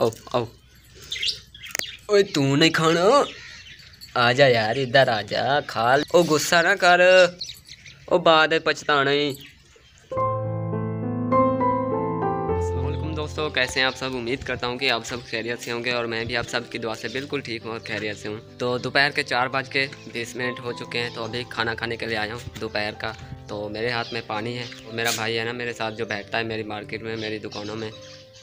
आओ आओ ओए, तू नहीं खाना आ जा यार, इधर आ जा खा ओ, गुस्सा ना कर। ओ, बाद पछताना ही। दोस्तों, कैसे हैं आप सब? उम्मीद करता हूँ कि आप सब खैरियत से होंगे और मैं भी आप सब की दुआ से बिल्कुल ठीक हूँ और खैरियत से हूँ। तो दोपहर के चार बज के बीस मिनट हो चुके हैं तो अभी खाना खाने के लिए आया हूँ, दोपहर का। तो मेरे हाथ में पानी है और मेरा भाई है ना मेरे साथ जो बैठता है मेरी मार्केट में, मेरी दुकानों में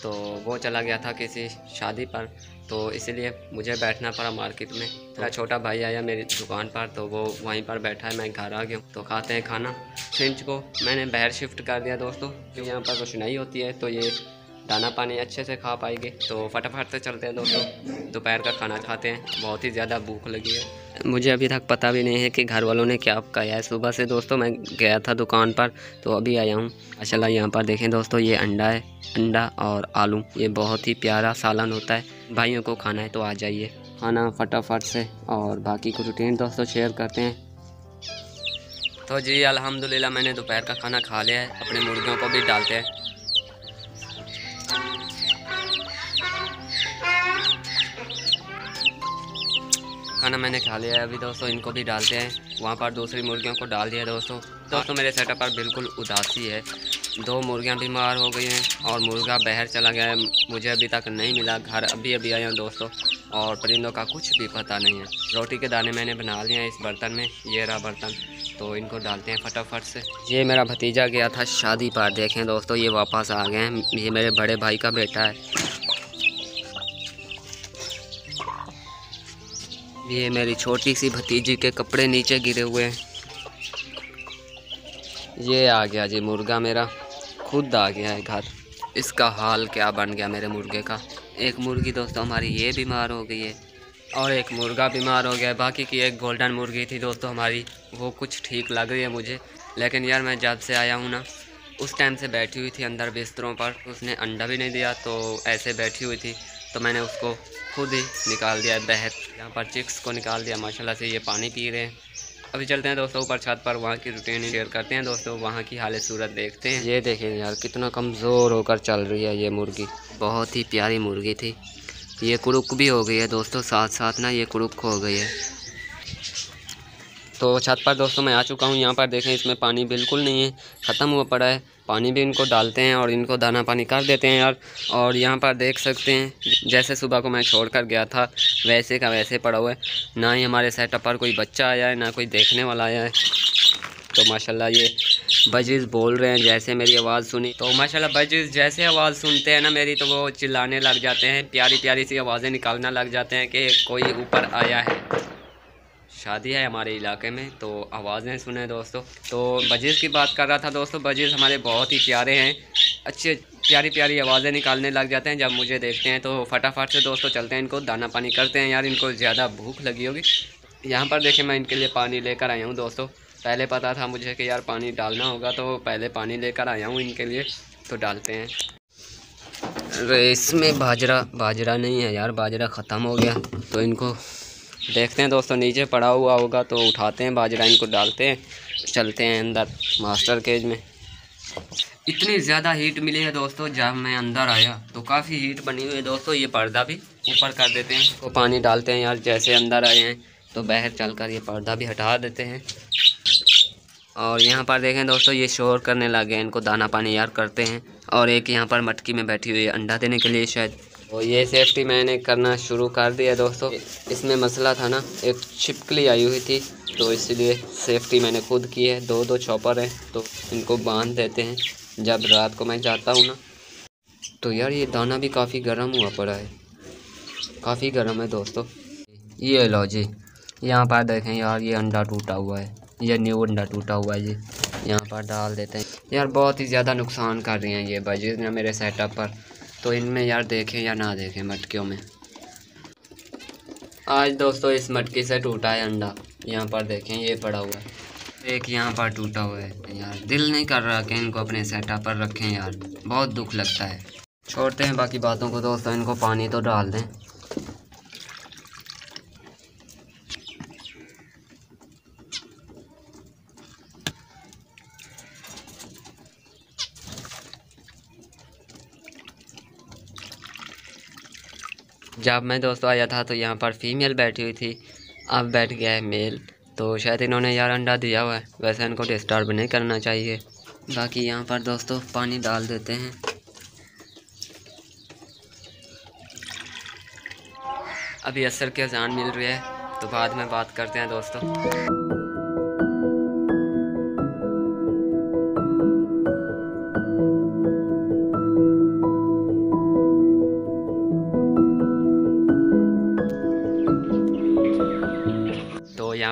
तो वो चला गया था किसी शादी पर तो इसीलिए मुझे बैठना पड़ा मार्केट में। मेरा छोटा भाई आया मेरी दुकान पर तो वो वहीं पर बैठा है, मैं घर आ गया तो खाते हैं खाना। फ्रिंच को मैंने बाहर शिफ्ट कर दिया दोस्तों, क्योंकि यहाँ पर नहीं होती है तो ये दाना पानी अच्छे से खा पाएँगे। तो फटाफट से चलते हैं दोस्तों। दोपहर का खाना खाते हैं। बहुत ही ज़्यादा भूख लगी है। मुझे अभी तक पता भी नहीं है कि घर वालों ने क्या कहा है। सुबह से दोस्तों मैं गया था दुकान पर तो अभी आया हूँ। माशा यहाँ पर देखें दोस्तों, ये अंडा है, अंडा और आलू। ये बहुत ही प्यारा सालन होता है। भाइयों को खाना है तो आ जाइए। खाना फटाफट से और बाकी को रूटीन दोस्तों शेयर करते हैं। तो जी, अल्हम्दुलिल्लाह मैंने दोपहर का खाना खा लिया है। अपने मुर्गियों को भी डालते हैं। खाना मैंने खा लिया है अभी दोस्तों, इनको भी डालते हैं। वहाँ पर दूसरी मुर्गियों को डाल दिया दोस्तों। दोस्तों, मेरे सेटअप पर बिल्कुल उदासी है। दो मुर्गियाँ बीमार हो गई हैं और मुर्गा बहर चला गया है। मुझे अभी तक नहीं मिला, घर अभी अभी आया हूँ दोस्तों। और परिंदों का कुछ भी पता नहीं है। रोटी के दाने मैंने बना लिए हैं इस बर्तन में, ये रहा बर्तन। तो इनको डालते हैं फटाफट से। ये मेरा भतीजा गया था शादी पर, देखें दोस्तों, ये वापस आ गए हैं। ये मेरे बड़े भाई का बेटा है। ये मेरी छोटी सी भतीजी के कपड़े नीचे गिरे हुए हैं। ये आ गया जी मुर्गा मेरा। खुद आ गया है घर। इसका हाल क्या बन गया मेरे मुर्गे का? एक मुर्गी दोस्तों, हमारी ये बीमार हो गई है। और एक मुर्गा बीमार हो गया बाकी की एक गोल्डन मुर्गी थी दोस्तों हमारी। वो कुछ ठीक लग रही है मुझे। लेकिन यार मैं जब से आया हूँ ना उस टाइम से बैठी हुई थी अंदर बिस्तरों पर। उसने अंडा भी नहीं दिया तो ऐसे बैठी हुई थी। तो मैंने उसको खुद ही निकाल दिया बहर यहाँ पर चिक्स को निकाल दिया, माशाल्लाह से ये पानी पी रहे हैं। अभी चलते हैं दोस्तों ऊपर छत पर, वहाँ की रूटीन शेयर करते हैं दोस्तों, वहाँ की हालत सूरत देखते हैं। ये देखें यार, कितना कमज़ोर होकर चल रही है ये मुर्गी। बहुत ही प्यारी मुर्गी थी। ये कुरुक भी हो गई है दोस्तों साथ साथ ना ये कुरुक हो गई है। तो छत पर दोस्तों मैं आ चुका हूँ। यहाँ पर देखें, इसमें पानी बिल्कुल नहीं है। ख़त्म हुआ पड़ा है। पानी भी इनको डालते हैं और इनको दाना पानी कर देते हैं यार। और यहाँ पर देख सकते हैं, जैसे सुबह को मैं छोड़ कर गया था, वैसे का वैसे पड़ा हुआ है। ना ही हमारे सेटअप पर कोई बच्चा आया है, ना कोई देखने वाला आया है। तो माशाल्लाह ये बजीज़ बोल रहे हैं, जैसे मेरी आवाज़ सुनी। तो माशाल्लाह बजीज़ जैसे आवाज़ सुनते हैं ना मेरी तो वो चिल्लाने लग जाते हैं। प्यारी प्यारी सी आवाज़ें निकालना लग जाते हैं कि कोई ऊपर आया है। शादी है हमारे इलाके में तो आवाज़ें सुने दोस्तों। तो बजीज़ की बात कर रहा था दोस्तों, बजेज़ हमारे बहुत ही प्यारे हैं। अच्छे, प्यारी प्यारी आवाज़ें निकालने लग जाते हैं जब मुझे देखते हैं तो फटाफट से दोस्तों चलते हैं इनको, दाना पानी करते हैं यार, इनको ज़्यादा भूख लगी होगी। यहाँ पर देखें मैं इनके लिए पानी लेकर आया हूँ दोस्तों। पहले पता था मुझे कि यार पानी डालना होगा तो पहले पानी लेकर आया हूँ इनके लिए तो डालते हैं। इसमें बाजरा बाजरा नहीं है यार, बाजरा ख़त्म हो गया तो इनको देखते हैं दोस्तों, नीचे पड़ा हुआ होगा तो उठाते हैं बाजरा इनको डालते हैं, चलते हैं अंदर मास्टर केज में। इतनी ज़्यादा हीट मिली है दोस्तों, जब मैं अंदर आया तो काफ़ी हीट बनी हुई है दोस्तों, ये पर्दा भी ऊपर कर देते हैं तो पानी डालते हैं यार, जैसे अंदर आए हैं तो बाहर चलकर ये पर्दा भी हटा देते हैं। और यहाँ पर देखें दोस्तों, ये शोर करने लगे हैं, इनको दाना पानी यार करते हैं, और एक यहाँ पर मटकी में बैठी हुई है, अंडा देने के लिए शायद। तो ये सेफ्टी मैंने करना शुरू कर दिया दोस्तों। इसमें मसला था ना, एक छिपकली आई हुई थी तो इसलिए सेफ्टी मैंने खुद की है। दो दो चॉपर हैं तो इनको बाँध देते हैं। जब रात को मैं जाता हूँ ना तो यार ये दाना भी काफ़ी गर्म हुआ पड़ा है। काफ़ी गर्म है दोस्तों। ये लो जी, यहाँ पर देखें यार, ये अंडा टूटा हुआ है। ये न्यू अंडा टूटा हुआ है जी। यहाँ पर डाल देते हैं। यार बहुत ही ज़्यादा नुकसान कर रही हैं ये बजीज ने मेरे सेटअप पर तो इनमें यार देखें या ना देखें मटकियों में। आज दोस्तों इस मटकी से टूटा है अंडा। यहाँ पर देखें, ये पड़ा हुआ है। एक यहाँ पर टूटा हुआ है। यार, दिल नहीं कर रहा कि इनको अपने सेटा पर रखें यार। बहुत दुख लगता है। छोड़ते हैं बाकी बातों को दोस्तों, इनको पानी तो डाल दें। जब मैं दोस्तों आया था तो यहाँ पर फीमेल बैठी हुई थी। अब बैठ गया है मेल तो शायद इन्होंने यार अंडा दिया हुआ है। वैसे इनको डिस्टर्ब नहीं करना चाहिए। बाकी यहाँ पर दोस्तों पानी डाल देते हैं। अभी असर की अजान मिल रही है तो बाद में बात करते हैं दोस्तों।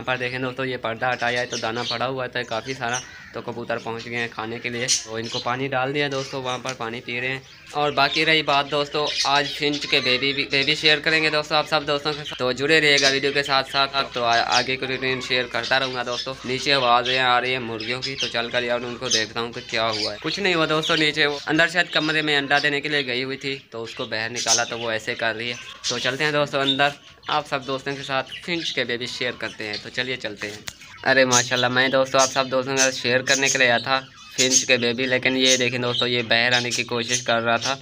पर देखें दोस्तों ये पर्दा हटाया है तो दाना पड़ा हुआ था काफ़ी सारा तो कबूतर पहुँच गए हैं खाने के लिए। तो इनको पानी डाल दिया दोस्तों वहाँ पर पानी पी रहे हैं। और बाकी रही बात दोस्तों आज फिंच के बेबी भी बेबी शेयर करेंगे दोस्तों आप सब दोस्तों के साथ। तो जुड़े रहिएगा वीडियो के साथ साथ। अब तो आ, आगे की रूटीन शेयर करता रहूँगा दोस्तों। नीचे आवाज़ें आ रही है मुर्गियों की तो चल कर यार उनको देखता हूँ कि क्या हुआ है। कुछ नहीं हुआ दोस्तों नीचे। वो अंदर शायद कमरे में अंडा देने के लिए गई हुई थी तो उसको बाहर निकाला तो वो ऐसे कर रही है। तो चलते हैं दोस्तों अंदर। आप सब दोस्तों के साथ फिंच के बेबी शेयर करते हैं। तो चलिए चलते हैं। अरे माशाल्लाह, मैं दोस्तों आप सब दोस्तों के साथ शेयर करने के लिए आया था फिंच के बेबी लेकिन ये देखें दोस्तों, ये बाहर आने की कोशिश कर रहा था।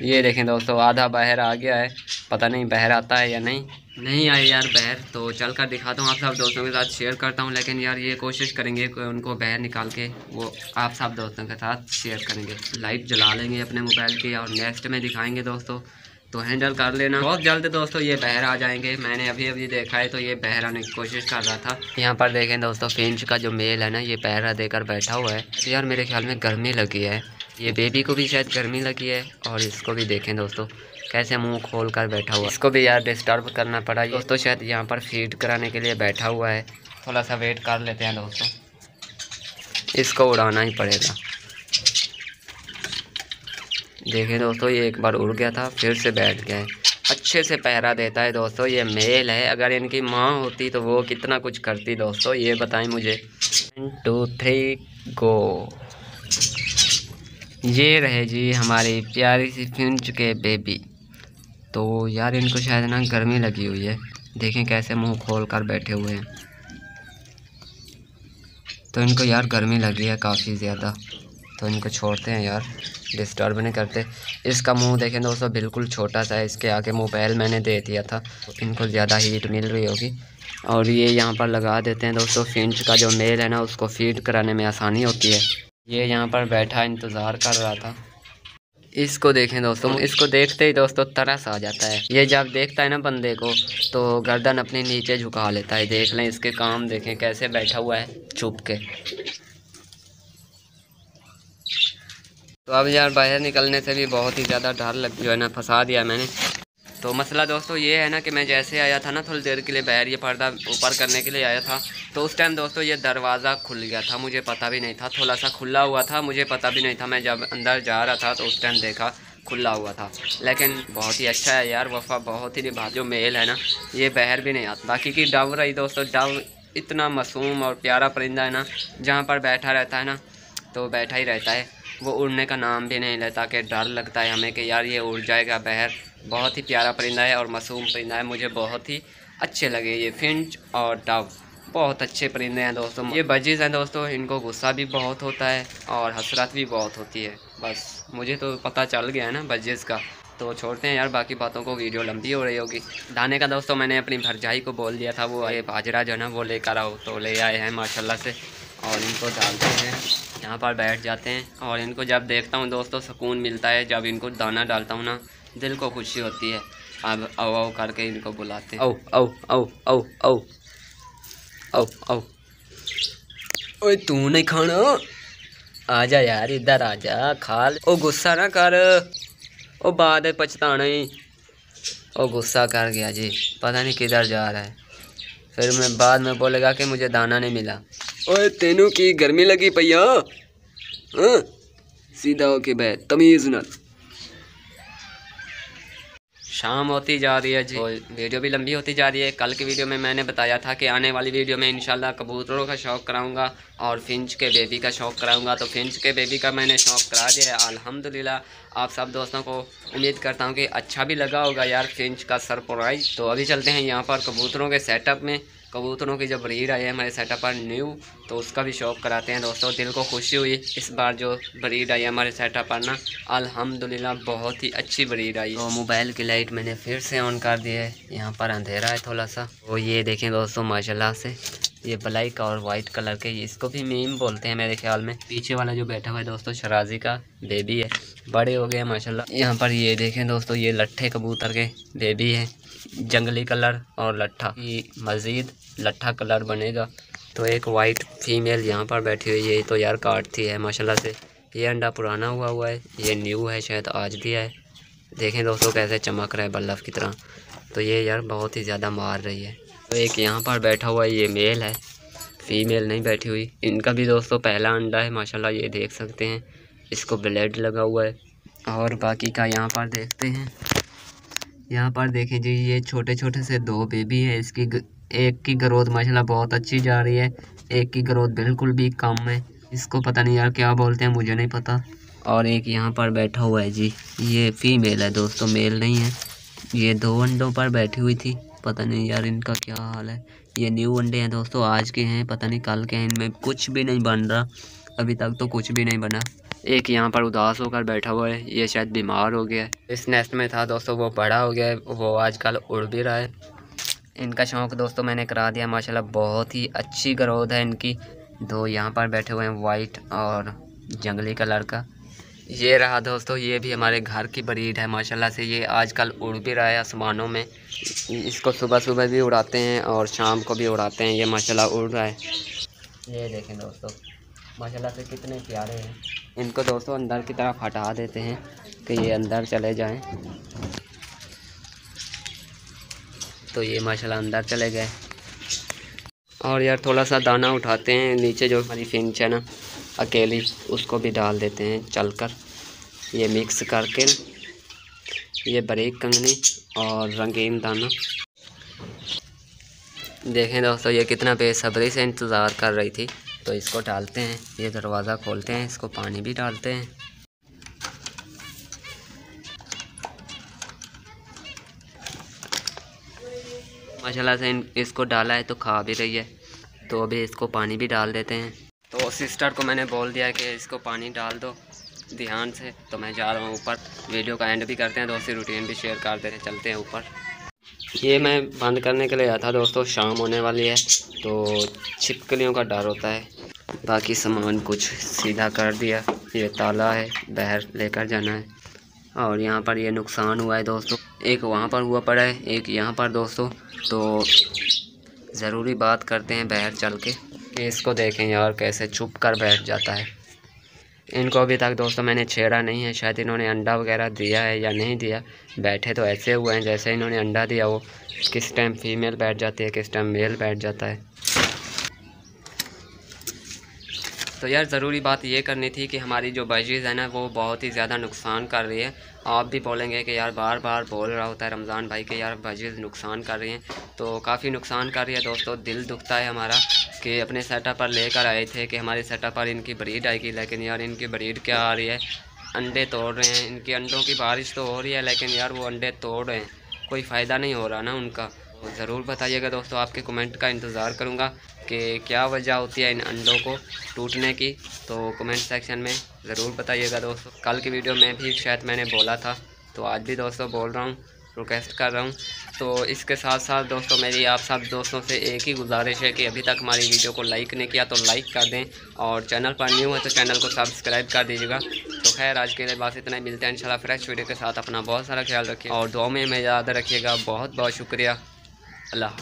ये देखें दोस्तों, आधा बाहर आ गया है, पता नहीं बाहर आता है या नहीं। नहीं आए यार बाहर तो चल कर दिखाता हूँ आप सब दोस्तों के साथ शेयर करता हूँ, लेकिन यार ये कोशिश करेंगे कि उनको बाहर निकाल के वो आप सब दोस्तों के साथ शेयर करेंगे। लाइट जला लेंगे अपने मोबाइल की और नेक्स्ट में दिखाएँगे दोस्तों। तो हैंडल कर लेना। बहुत जल्द दोस्तों ये बहर आ जाएँगे। मैंने अभी अभी देखा है तो ये बहर आने की कोशिश कर रहा था। यहाँ पर देखें दोस्तों फिंच का जो मेल है ना, ये पहरा देकर बैठा हुआ है। तो यार मेरे ख्याल में गर्मी लगी है। ये बेबी को भी शायद गर्मी लगी है, और इसको भी देखें दोस्तों, कैसे मुँह खोल कर बैठा हुआ इसको भी यार डिस्टर्ब करना पड़ा। दोस्तों शायद यहाँ पर फ़ीड कराने के लिए बैठा हुआ है। थोड़ा सा वेट कर लेते हैं दोस्तों। इसको उड़ाना ही पड़ेगा। देखिए दोस्तों, ये एक बार उड़ गया था, फिर से बैठ गए अच्छे से पहरा देता है दोस्तों, ये मेल है। अगर इनकी माँ होती तो वो कितना कुछ करती दोस्तों, ये बताएँ मुझे। टू थ्री गो ये रहे जी हमारी प्यारी सी फिंच के बेबी तो यार, इनको शायद ना गर्मी लगी हुई है। देखें कैसे मुँह खोल कर बैठे हुए हैं। तो इनको यार गर्मी लगी है काफ़ी ज़्यादा। तो इनको छोड़ते हैं यार। डिस्टर्ब नहीं करते। इसका मुँह देखें दोस्तों, बिल्कुल छोटा सा है। इसके आगे मोबाइल मैंने दे दिया था। इनको ज़्यादा हीट मिल रही होगी। और ये यहाँ पर लगा देते हैं दोस्तों फिंच का जो मेल है ना, उसको फ़ीड कराने में आसानी होती है। ये यहाँ पर बैठा इंतज़ार कर रहा था। इसको देखें दोस्तों, इसको देखते ही दोस्तों तरस आ जाता है। ये जब देखता है ना बंदे को तो गर्दन अपने नीचे झुका लेता है। देख लें, इसके काम देखें, कैसे बैठा हुआ है छुप के। तो अब यार बाहर निकलने से भी बहुत ही ज़्यादा डर लग, जो है ना, फंसा दिया मैंने। तो मसला दोस्तों ये है ना कि मैं जैसे आया था ना, थोड़ी देर के लिए बाहर, ये पर्दा ऊपर करने के लिए आया था। तो उस टाइम दोस्तों ये दरवाज़ा खुल गया था, मुझे पता भी नहीं था। थोड़ा सा खुला हुआ था, मुझे पता भी नहीं था। मैं जब अंदर जा रहा था तो उस टाइम देखा खुला हुआ था। लेकिन बहुत ही अच्छा है यार, वफ़ा बहुत ही निभा, जो मेल है ना, ये बाहर भी नहीं आता। बाकी की डव रही दोस्तों, डव इतना मासूम और प्यारा परिंदा है ना, जहाँ पर बैठा रहता है ना तो बैठा ही रहता है। वो उड़ने का नाम भी नहीं लेता कि डर लगता है हमें कि यार ये उड़ जाएगा, बहर। बहुत ही प्यारा परिंदा है और मासूम परिंदा है। मुझे बहुत ही अच्छे लगे ये फिंच और डव। बहुत अच्छे परिंदे हैं दोस्तों। ये बजिस हैं दोस्तों। इनको गुस्सा भी बहुत होता है और हसरत भी बहुत होती है। बस, मुझे तो पता चल गया है ना बजिस का। तो छोड़ते हैं यार, बाकी बातों को। वीडियो लंबी हो रही होगी। दाने का दोस्तों, मैंने अपनी भरजाई को बोल दिया था, वो ये बाजरा जो है ना, वो लेकर आओ। तो ले आए हैं, माशाल्लाह से। और इनको डालते हैं। यहाँ पर बैठ जाते हैं और इनको जब देखता हूँ दोस्तों, सुकून मिलता है। जब इनको दाना डालता हूँ ना, दिल को खुशी होती है। अब औ औ करके इनको बुलाते हैं। औ औ औ औ औ औ औ ओए तू नहीं खाना? आ जा यार, इधर आ जा खा ओ, गुस्सा ना कर। ओ, बाद पछताना ही। ओ, गुस्सा कर गया जी। पता नहीं किधर जा रहा है। फिर मैं, बाद में बोलेगा कि मुझे दाना नहीं मिला। ओए तेनू की गर्मी लगी पैया हाँ? सीधा होके बह तमीज न शाम होती जा रही है जी। और वीडियो भी लंबी होती जा रही है। कल की वीडियो में मैंने बताया था कि आने वाली वीडियो में इंशाल्लाह कबूतरों का शौक़ कराऊँगा और फिंच के बेबी का शौक़ कराऊँगा। तो फिंच के बेबी का मैंने शौक़ करा दिया है। अल्हम्दुलिल्लाह आप सब दोस्तों को उम्मीद करता हूँ कि अच्छा भी लगा होगा यार फिंच का सरप्राइज़। तो अभी चलते हैं यहाँ पर कबूतरों के सेटअप में। कबूतरों की जब ब्रीड आई है हमारे सेटअप पर न्यू तो उसका भी शौक कराते हैं दोस्तों। दिल को खुशी हुई इस बार जो ब्रीड आई है हमारे सेटअप पर ना। अल्हम्दुलिल्लाह, बहुत ही अच्छी ब्रीड आई। तो मोबाइल की लाइट मैंने फिर से ऑन कर दी है। यहाँ पर अंधेरा है थोड़ा सा तो ये देखें दोस्तों, माशाल्लाह से। ये ब्लैक और वाइट कलर के, इसको भी मीम बोलते हैं मेरे ख्याल में। पीछे वाला जो बैठा हुआ है दोस्तों, शराजी का बेबी है। बड़े हो गए माशाल्लाह। यहाँ पर ये देखें दोस्तों, ये लट्ठे कबूतर के बेबी है। जंगली कलर और लट्ठा। ये मज़ीद लट्ठा कलर बनेगा। तो एक वाइट फीमेल यहाँ पर बैठी हुई है। तो यार काटती है, माशाल्लाह से। ये अंडा पुराना हुआ हुआ है। ये न्यू है, शायद आज दिया है। देखें दोस्तों कैसे चमक रहा है बल्लभ की तरह। तो ये यार बहुत ही ज़्यादा मार रही है। तो एक यहाँ पर बैठा हुआ है ये मेल है। फीमेल नहीं बैठी हुई। इनका भी दोस्तों पहला अंडा है, माशाल्लाह ये देख सकते हैं। इसको ब्लेड लगा हुआ है। और बाकी का यहाँ पर देखते हैं। यहाँ पर देखें जी, ये छोटे छोटे से दो बेबी है। इसकी एक की ग्रोथ माशाल्लाह बहुत अच्छी जा रही है, एक की ग्रोथ बिल्कुल भी कम है। इसको पता नहीं यार क्या बोलते हैं, मुझे नहीं पता। और एक यहाँ पर बैठा हुआ है जी, ये फीमेल है दोस्तों मेल नहीं है। ये दो अंडों पर बैठी हुई थी, पता नहीं यार इनका क्या हाल है। ये न्यू अंडे हैं दोस्तों, आज के हैं, पता नहीं कल के हैं, इनमें कुछ भी नहीं बन रहा। अभी तक तो कुछ भी नहीं बना। एक यहाँ पर उदास होकर बैठा हुआ है, ये शायद बीमार हो गया है। इस नेस्ट में था दोस्तों, वो बड़ा हो गया है, वो आजकल उड़ भी रहा है। इनका शौक़ दोस्तों मैंने करा दिया, माशाल्लाह बहुत ही अच्छी ग्रोथ है इनकी। दो यहाँ पर बैठे हुए हैं वाइट और जंगली कलर का। ये रहा दोस्तों, ये भी हमारे घर की ब्रीड है, माशाल्लाह से ये आजकल उड़ भी रहा है आसमानों में। इसको सुबह सुबह भी उड़ाते हैं और शाम को भी उड़ाते हैं, ये माशाल्लाह उड़ रहा है। ये देखें दोस्तों माशाल्लाह से कितने प्यारे हैं। इनको दोस्तों अंदर की तरफ़ हटा देते हैं कि ये अंदर चले जाएँ। तो ये माशाल्लाह अंदर चले गए। और यार थोड़ा सा दाना उठाते हैं, नीचे जो हमारी फिंच है ना, अकेली, उसको भी डाल देते हैं चलकर। ये मिक्स करके, ये बरीक कंगनी और रंगीन दाना। देखें दोस्तों, ये कितना बेसब्री से इंतज़ार कर रही थी। तो इसको डालते हैं, ये दरवाज़ा खोलते हैं, इसको पानी भी डालते हैं। माशाल्लाह से इसको डाला है तो खा भी रही है तो अभी इसको पानी भी डाल देते हैं। तो सिस्टर को मैंने बोल दिया कि इसको पानी डाल दो ध्यान से तो मैं जा रहा हूँ ऊपर। वीडियो का एंड भी करते हैं, दोस्तों रूटीन भी शेयर कर देते चलते हैं ऊपर। ये मैं बंद करने के लिए आया था दोस्तों, शाम होने वाली है तो छिपकलियों का डर होता है। बाकी सामान कुछ सीधा कर दिया, ये ताला है, बाहर लेकर जाना है। और यहाँ पर ये नुकसान हुआ है दोस्तों, एक वहाँ पर हुआ पड़ा है, एक यहाँ पर दोस्तों तो ज़रूरी बात करते हैं बाहर चल के। इसको देखें यार, कैसे छुप कर बैठ जाता है। इनको अभी तक दोस्तों मैंने छेड़ा नहीं है, शायद इन्होंने अंडा वगैरह दिया है या नहीं दिया। बैठे तो ऐसे हुए हैं जैसे इन्होंने अंडा दिया, वो किस टाइम फीमेल बैठ जाती है, किस टाइम मेल बैठ जाता है। तो यार ज़रूरी बात ये करनी थी कि हमारी जो बजीज़ है ना, वो बहुत ही ज़्यादा नुकसान कर रही है। आप भी बोलेंगे कि यार बार बार बोल रहा होता है रमज़ान भाई के यार बजीज़ नुकसान कर रही हैं। तो काफ़ी नुकसान कर रही है दोस्तों, दिल दुखता है हमारा कि अपने सेटअप पर लेकर आए थे कि हमारे सेटअप पर इनकी ब्रीड आएगी, लेकिन यार इनकी ब्रीड क्या आ रही है? अंडे तोड़ रहे हैं, इनके अंडों की बारिश तो हो रही है, लेकिन यार वो अंडे तोड़ रहे हैं। कोई फ़ायदा नहीं हो रहा ना उनका। ज़रूर बताइएगा दोस्तों, आपके कमेंट का इंतज़ार करूँगा कि क्या वजह होती है इन अंडों को टूटने की। तो कमेंट सेक्शन में ज़रूर बताइएगा दोस्तों। कल की वीडियो में भी शायद मैंने बोला था तो आज भी दोस्तों बोल रहा हूँ रिक्वेस्ट कर रहा हूँ। तो इसके साथ साथ दोस्तों, मेरी आप सब दोस्तों से एक ही गुजारिश है कि अभी तक हमारी वीडियो को लाइक नहीं किया तो लाइक कर दें, और चैनल पर न्यू है तो चैनल को सब्सक्राइब कर दीजिएगा। तो खैर, आज के लिए बस इतना ही, मिलते हैं इंशाल्लाह फ्रेश वीडियो के साथ। अपना बहुत सारा ख्याल रखिए, और दो में हमें याद रखिएगा। बहुत बहुत शुक्रिया। Allah.